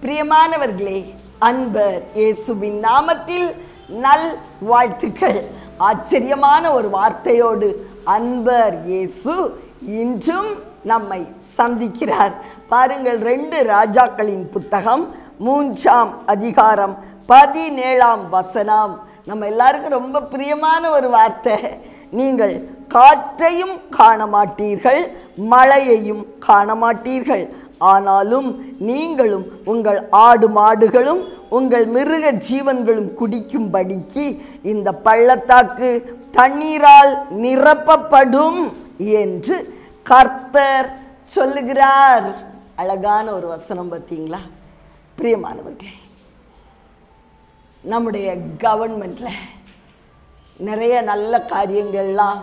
பிரியமானவர்களே அன்பர் இயேசுவின் நாமத்தில் நல் வாழ்த்துக்கள். ஆச்சரியமான ஒரு வார்த்தையோடு அன்பர் இயேசு இன்றும் நம்மை சந்திக்கிறார். பாருங்கள் ரெண்டு ராஜாக்களின் புத்தகம் மூன்றாம் அதிகாரம் பதினேழாம் வசனம். நம்ம எல்லாருக்கும் ரொம்ப பிரியமான ஒரு வார்த்தை. நீங்கள் காற்றையும் காண மாட்டீர்கள் மழையையும் காண மாட்டீர்கள் ஆனாலும் நீங்களும் உங்கள் ஆடு மாடுகளும் உங்கள் மிருக ஜீவன்களும் குடிக்கும்படிக்கு இந்த பள்ளத்தாக்கு தண்ணீரால் நிரப்பப்படும் என்று கர்த்தர் சொல்லுகிறார். அழகான ஒரு வசனம் பார்த்தீங்களா? பிரியமானவர்களே நம்முடைய கவர்மெண்ட்ல நிறைய நல்ல காரியங்கள்லாம்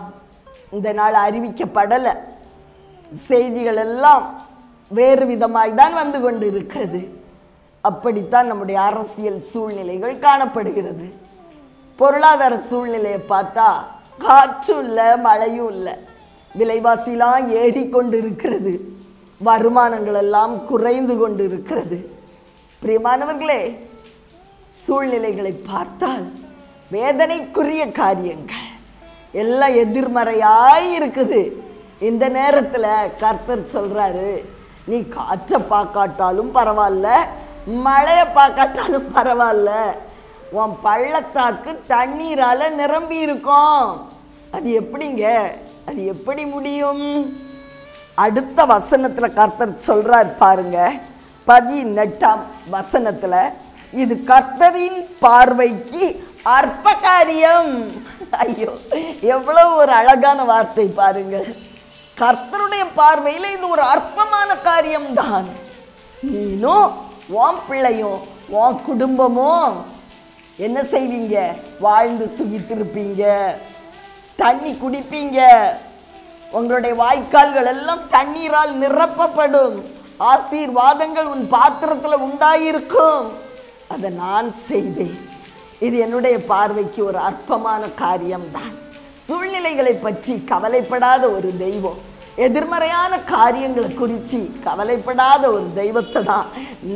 இந்த நாள் அறிவிக்கப்படலை. செய்திகள் எல்லாம் வேறு விதமாய் தான் வந்து கொண்டு இருக்கிறது அப்படித்தான் நம்முடைய அரசியல் சூழ்நிலைகள் காணப்படுகிறது. பொருளாதார சூழ்நிலையை பார்த்தா காற்றும் இல்லை மழையும் இல்லை. விலைவாசிலாம் ஏறிக்கொண்டு இருக்கிறது வருமானங்கள் எல்லாம் குறைந்து கொண்டு இருக்கிறது பிரியமானவர்களே சூழ்நிலைகளை பார்த்தால் வேதனைக்குரிய காரியங்கள் எல்லாம் எதிர்மறையாய் இருக்குது. இந்த நேரத்தில் கர்த்தர் சொல்கிறாரு நீ காற்றை பார்க்காட்டாலும் பரவாயில்ல மழையை பார்க்காட்டாலும் பரவாயில்ல. உன் பள்ளத்தாக்கு தண்ணீரால் நிரம்பி இருக்கும். அது எப்படிங்க? அது எப்படி முடியும்? அடுத்த வசனத்தில் கர்த்தர் சொல்கிறார் பாருங்க. பதினெட்டாம் வசனத்தில் இது கர்த்தரின் பார்வைக்கு அற்ப காரியம் ஐயோ எவ்வளோ ஒரு அழகான வார்த்தை பாருங்கள். கர்த்தருடைய பார்வையில் இது ஒரு அற்பமான காரியம்தான். நீனும் உன் பிள்ளையும் உன் குடும்பமும் என்ன செய்வீங்க? வாழ்ந்து சுகித்திருப்பீங்க. தண்ணி குடிப்பீங்க. உங்களுடைய வாய்க்கால்கள் எல்லாம் தண்ணீரால் நிரப்பப்படும். ஆசீர்வாதங்கள் உன் பாத்திரத்தில் உண்டாயிருக்கும். அதை நான் செய்தேன் இது என்னுடைய பார்வைக்கு ஒரு அற்பமான காரியம்தான். சூழ்நிலைகளை பற்றி கவலைப்படாத ஒரு தெய்வம். எதிர்மறையான காரியங்களை குறித்து கவலைப்படாத ஒரு தெய்வத்தை தான்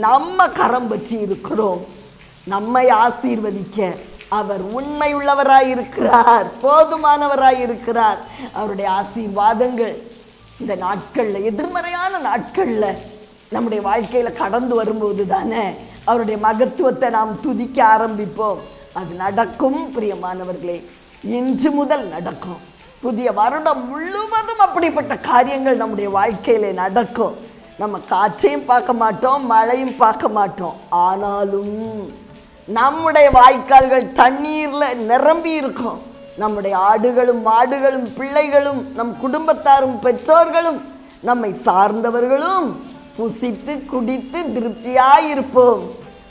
நம்ம கரம் பற்றி இருக்கிறோம். நம்மை ஆசீர்வதிக்க அவர் உண்மை உள்ளவராய் இருக்கிறார் போதுமானவராய் இருக்கிறார். அவருடைய ஆசீர்வாதங்கள் இந்த நாட்களில் எதிர்மறையான நாட்களில் நம்முடைய வாழ்க்கையில் கடந்து வரும்போது தானே அவருடைய மகத்துவத்தை நாம் துதிக்க ஆரம்பிப்போம். அது நடக்கும் பிரியமானவர்களே. இன்று முதல் நடக்கும். புதிய வருடம் முழுவதும் அப்படிப்பட்ட காரியங்கள் நம்முடைய வாழ்க்கையில் நடக்கும். நம்ம காற்றையும் பார்க்க மாட்டோம் மழையும் பார்க்க மாட்டோம். ஆனாலும் நம்முடைய வாய்க்கால்கள் தண்ணீரில் நிரம்பி இருக்கும். நம்முடைய ஆடுகளும் மாடுகளும் பிள்ளைகளும் நம் குடும்பத்தாரும் பெற்றோர்களும் நம்மை சார்ந்தவர்களும் புசித்து குடித்து திருப்தியாக இருப்போம்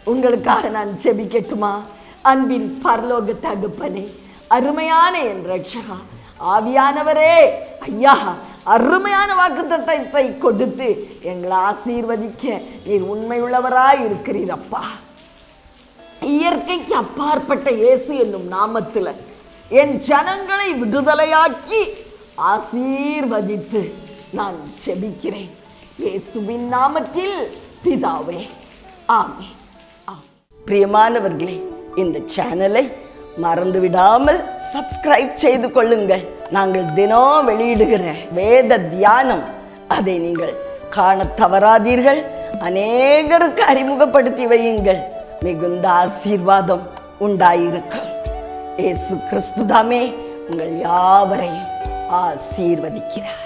உங்களுக்காக நான் செபிக்கட்டுமா அன்பின் பரலோக தகுப்பனே அருமையான என் ரட்சகா ஆவியானவரே ஐயா அருமையான வாக்குத்தத்தத்தை கொடுத்து எங்களை ஆசீர்வதிக்க நீர் உண்மை உள்ளவராய் இயற்கைக்கு அப்பாற்பட்ட இயேசு என்னும் நாமத்தில் என் ஜனங்களை விடுதலையாக்கி ஆசீர்வதித்து நான் செபிக்கிறேன் இயேசுவின் நாமத்தில் பிதாவே ஆமே பிரியமானவர்களே இந்த சேனலை மறந்து விடாமல் சப்ஸ்கிரைப் செய்து கொள்ளுங்கள். நாங்கள் தினம் வெளியிடுகிற வேத தியானம். அதை நீங்கள் காண தவறாதீர்கள். அநேகருக்கு அறிமுகப்படுத்தி வையுங்கள். மிகுந்த ஆசீர்வாதம் உண்டாயிருக்கும். ஏசு கிறிஸ்துதாமே உங்கள் யாவரையும் ஆசீர்வதிக்கிறார்.